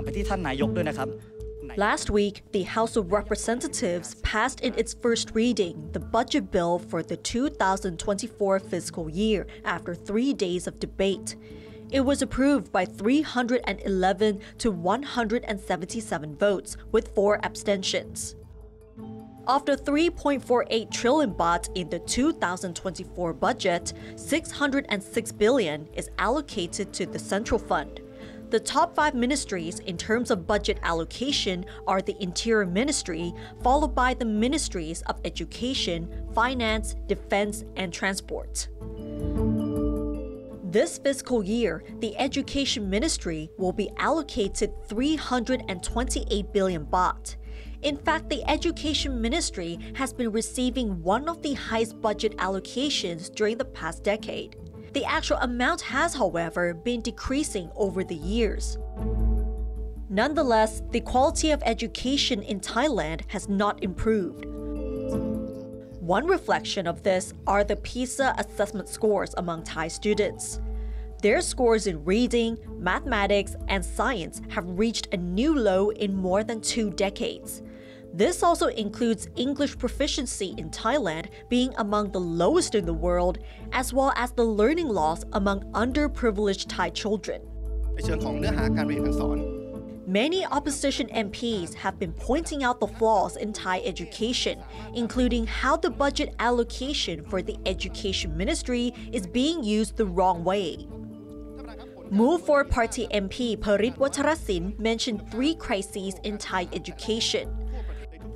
ามไปที่ท่านนายกด้วยนะครับ Last week, the House of Representatives passed in its first reading the budget bill for the 2024 fiscal year after three days of debate. It was approved by 311 to 177 votes, with four abstentions. Of the 3.48 trillion baht in the 2024 budget, 606 billion is allocated to the central fund. The top five ministries in terms of budget allocation are the Interior Ministry, followed by the Ministries of Education, Finance, Defense, and Transport. This fiscal year, the Education Ministry will be allocated 328 billion baht. In fact, the Education Ministry has been receiving one of the highest budget allocations during the past decade. The actual amount has, however, been decreasing over the years. Nonetheless, the quality of education in Thailand has not improved. One reflection of this are the PISA assessment scores among Thai students. Their scores in reading, mathematics, and science have reached a new low in more than two decades. This also includes English proficiency in Thailand being among the lowest in the world, as well as the learning loss among underprivileged Thai children. Many opposition MPs have been pointing out the flaws in Thai education, including how the budget allocation for the education ministry is being used the wrong way. Move Forward Party MP Parit Wacharasindhu mentioned three crises in Thai education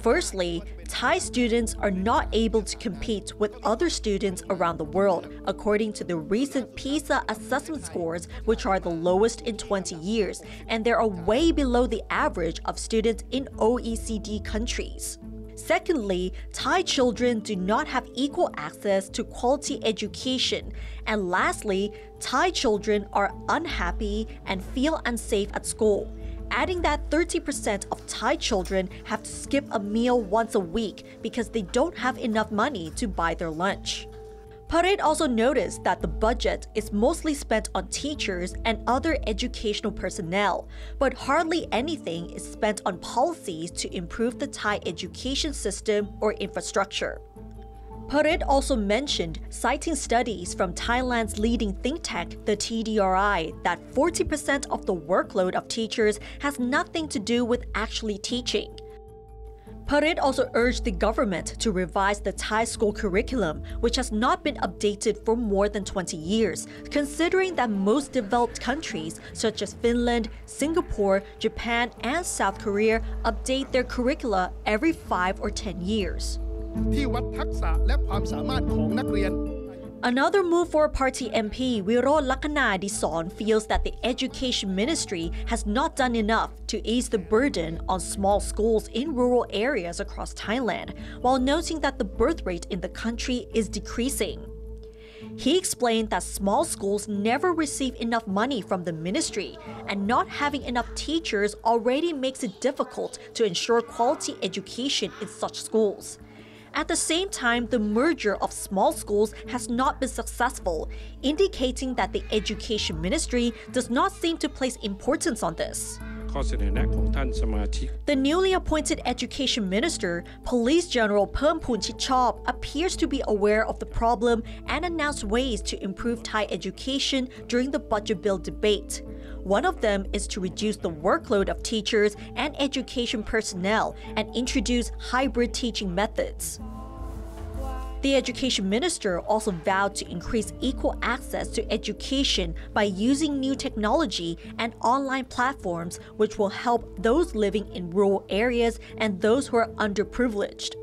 Firstly, Thai students are not able to compete with other students around the world, according to the recent PISA assessment scores, which are the lowest in 20 years, and they are way below the average of students in OECD countries. Secondly, Thai children do not have equal access to quality education. And lastly, Thai children are unhappy and feel unsafe at school adding that 30% of Thai children have to skip a meal once a week because they don't have enough money to buy their lunch. Parit also noticed that the budget is mostly spent on teachers and other educational personnel, but hardly anything is spent on policies to improve the Thai education system or infrastructure. Parit also mentioned, citing studies from Thailand's leading think tank, the TDRI, that 40% of the workload of teachers has nothing to do with actually teaching. Parit also urged the government to revise the Thai school curriculum, which has not been updated for more than 20 years, considering that most developed countries, such as Finland, Singapore, Japan, and South Korea, update their curricula every 5 or 10 years. ที่วัดทักษะและความสามารถของนักเรียน Another Move Forward party MP Wiroj Lakkhanaadisorn feels that the education ministry has not done enough to ease the burden on small schools in rural areas across Thailand, while noting that the birth rate in the country is decreasing. He explained that small schools never receive enough money from the ministry, and not having enough teachers already makes it difficult to ensure quality education in such schools. At the same time, the merger of small schools has not been successful, indicating that the Education Ministry does not seem to place importance on this. The newly appointed Education Minister, Police General Permpoon Chidchob, appears to be aware of the problem and announced ways to improve Thai education during the budget bill debate. One of them is to reduce the workload of teachers and education personnel and introduce hybrid teaching methods. The education minister also vowed to increase equal access to education by using new technology and online platforms, which will help those living in rural areas and those who are underprivileged.